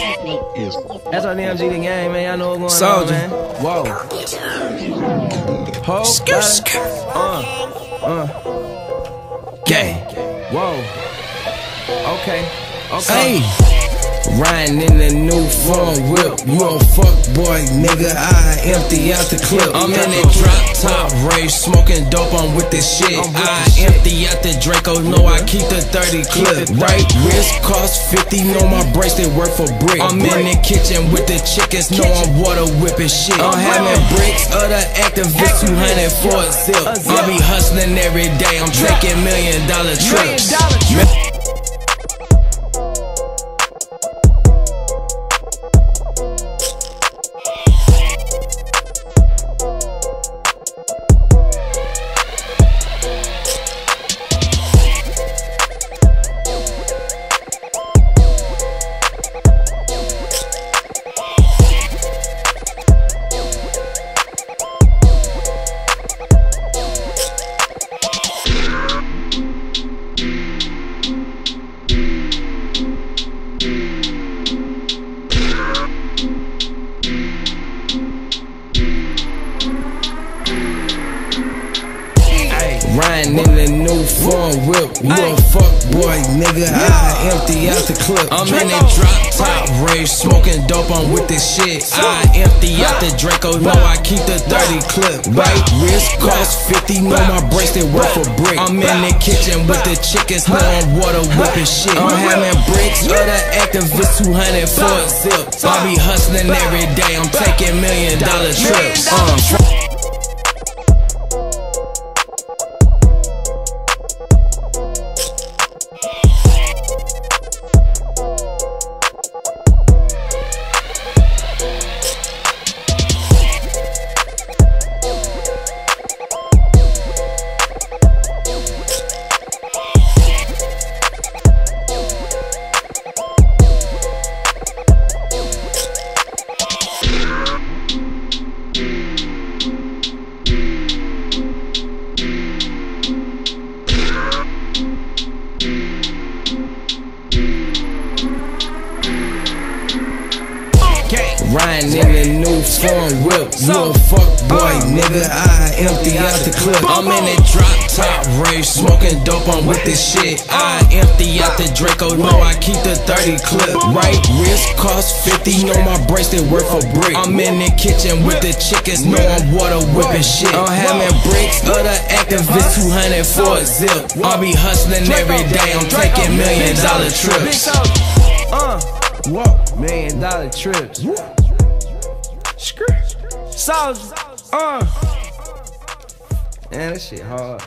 That's our DMG the game, man. Y'all know what's going Soulja. on, man. Whoa. Ho, Skirt, skirt. Uh, uh, Gang. whoa. Okay, okay. Hey. Riding in the new phone whip. You a fuck boy, nigga. I empty out the clip. I'm in the drop top race, smoking dope. I'm with this shit. I empty out the Draco. No, I keep the 30 clip. Right wrist cost 50. Know my bracelet worth for brick. I'm in the kitchen with the chickens. Know I'm water whipping shit. I'm having bricks of the Actavis 200 for a zip. I be hustling every day. I'm taking million dollar Million trips. dollar trips. Riding in the new foreign whip. You a fuck boy, nigga. I empty out the clip. I'm in the drop top race, smoking dope. I'm with this shit. I empty out the Draco. No, I keep the 30 clip. Right wrist cost 50. Know my bracelet worth a brick. I'm in the kitchen with the chickens. Know I'm water whipping shit. I'm having bricks of the Actavis 200 for a zip. I be hustling every day. I'm taking million dollar trips. Uh, Riding in the new foreign whip. You a fuck boy, nigga. I empty out the clip. I'm in the drop top race, smoking dope. I'm with this shit. I empty out the Draco. No, I keep the 30 clip. Right wrist cost 50. Know my bracelet worth a brick. I'm in the kitchen with the chickens. Know I'm water whipping shit. I'm having bricks of the Actavis 200 for a zip. I be hustling every day. I'm taking million dollar trips. Uh. Million dollar trips. Soulja. Uh. Man, that shit hard.